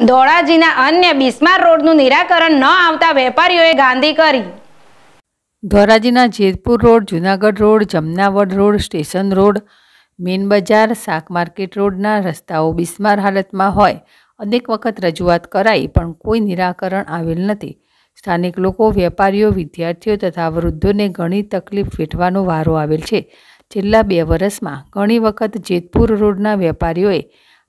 ધોળાજીના અન્ય બિસ્માર રોડનું નિરાકરણ ન આવતા વેપારીઓએ ગાંધી કરી. ધોરાજીના Jetpur road, Junagadh road, Jamnavad road, station road, main બજાર, શાક માર્કેટ રોડના રસ્તાઓ બિસ્માર હાલતમાં હોય. અનેક વખત રજૂઆત કરાઈ, પણ કોઈ નિરાકરણ આવેલ નથી. સ્થાનિક લોકો, વેપારીઓ, વિદ્યાર્થીઓ તથા વૃદ્ધોને ઘણી તકલીફ વેઠવાનો વારો આવેલ છે. છેલ્લા બે વર્ષમાં ઘણી વખત જેતપુર રોડના વેપારીઓએ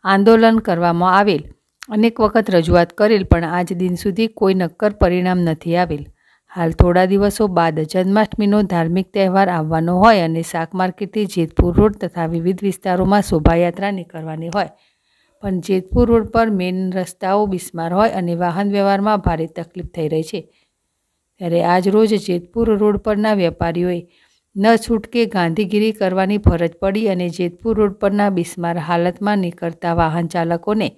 આંદોલન કરવામાં આવેલ. અનેક વખત રજૂઆત કરેલ, પણ આજ દિન સુધી કોઈ નક્કર પરિણામ નથી આવેલ. હાલ થોડા દિવસો બાદ જન્માષ્ટમીનો ધાર્મિક તહેવાર આવવાનો હોય અને શાક માર્કેટથી જેતપુર રોડ તથા વિવિધ વિસ્તારોમાં શોભાયાત્રા નીકળવાની હોય. પણ જેતપુર રોડ પર મેઇન રસ્તાઓ બિસ્માર હોય અને વાહન વ્યવહારમાં ભારે તકલીફ થઈ રહી છે. ત્યારે આજ રોજ જેતપુર રોડ પરના વેપારીઓએ ન છૂટકે ગાંધીગીરી કરવાની ફરજ પડી અને જેતપુર રોડ પરના બિસ્માર હાલતમાં નીકળતા વાહન ચાલકોને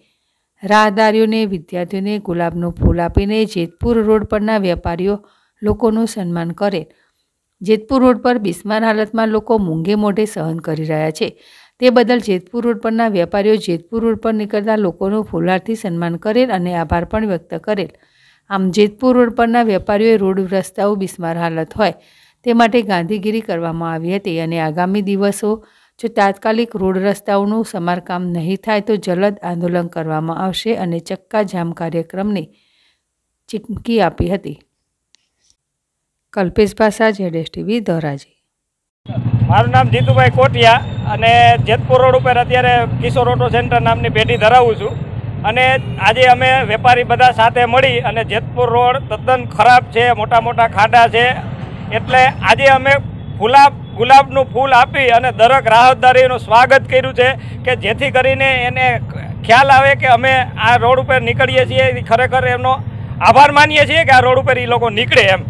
રાહદારીઓને, વિદ્યાર્થીઓને ગુલાબનું ફૂલ આપીને જેતપુર રોડ પરના વેપારીઓ લોકોનું સન્માન કરેલ જેતપુર રોડ પર બિસ્માર હાલતમાં લોકો મૂંગે મોઢે સહન કરી રહ્યા છે. તે બદલ જેતપુર રોડ પરના વેપારીઓ જેતપુર રોડ પર નીકળતા લોકોનું ફુલારથી સન્માન કરેલ અને આભાર પણ વ્યક્ત કરેલ આમ જેતપુર રોડ પરના વેપારીઓએ રોડ રસ્તાઓ બિસ્માર હાલત હોય તે માટે ગાંધીગીરી કરવામાં આવી હતી અને આગામી દિવસો જો તાત્કાલિક રોડ રસ્તાઓનું સમારકામ નહીં થાય તો જલદ આંદોલન કરવામાં આવશે અને ચક્કાજામ કાર્યક્રમની ચીમકી આપી હતી. કલ્પેશ પાસા જેડેશ ટીવી, ધોરાજી. મારું નામ જીતુભાઈ કોટિયા અને જેતપુર રોડ ઉપર અત્યારે કિશોર ઓટો સેન્ટર નામની પેઢી ધરાવું છું. અને આજે અમે વેપારી બધા સાથે મળી અને જેતપુર રોડ તદ્દન ખરાબ છે, મોટા મોટા ખાડા છે. એટલે આજે અમે ગુલાબ ગુલાબનું ફૂલ આપી અને દરેક રાહતદારીનું સ્વાગત કર્યું છે કે જેથી કરીને એને ખ્યાલ આવે કે અમે આ રોડ ઉપર નીકળીએ છીએ. ખરેખર એમનો આભાર માનીએ છીએ કે આ રોડ ઉપર એ લોકો નીકળે એમ.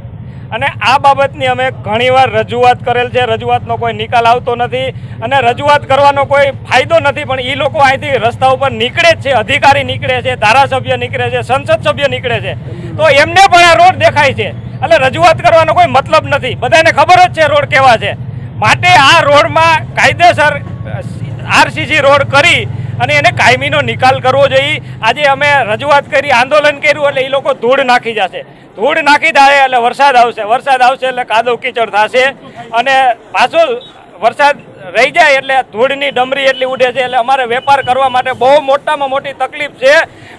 અને આ બાબતની અમે ઘણીવાર રજૂઆત કરેલ છે. રજૂઆતનો કોઈ નિકાલ આવતો નથી અને રજૂઆત કરવાનો કોઈ ફાયદો નથી, પણ એ લોકો અહીંથી રસ્તા ઉપર નીકળે છે. અધિકારી નીકળે છે, ધારાસભ્ય નીકળે છે, સંસદ સભ્ય નીકળે છે. તો એમને પણ આ રોડ દેખાય છે. એટલે રજૂઆત કરવાનો કોઈ મતલબ નથી. બધાને ખબર જ છે રોડ કેવા છે. માટે આ રોડમાં કાયદેસર આરસીસી રોડ કરી અને એને કાયમીનો નિકાલ કરવો જોઈએ. આજે અમે રજૂઆત કરી, આંદોલન કર્યું એટલે એ લોકો ધૂળ નાખી જશે. ધૂળ નાખી જાય એટલે વરસાદ આવશે. વરસાદ આવશે એટલે કાદવ કીચડ થશે અને પાછો વરસાદ રહી જાય એટલે ધૂળની ડમરી એટલી ઉડે છે એટલે અમારે વેપાર કરવા માટે બહુ મોટામાં મોટી તકલીફ છે.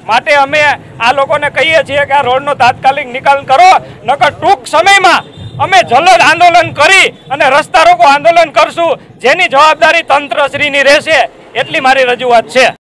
માટે અમે આ લોકોને કહીએ છીએ કે આ રોડનો તાત્કાલિક નિકાલ કરો. નકર ટૂંક સમયમાં અમે જલદ આંદોલન કરી અને રસ્તા રોકો આંદોલન કરશું. જેની જવાબદારી તંત્રશ્રીની રહેશે. એટલી મારી રજૂઆત છે.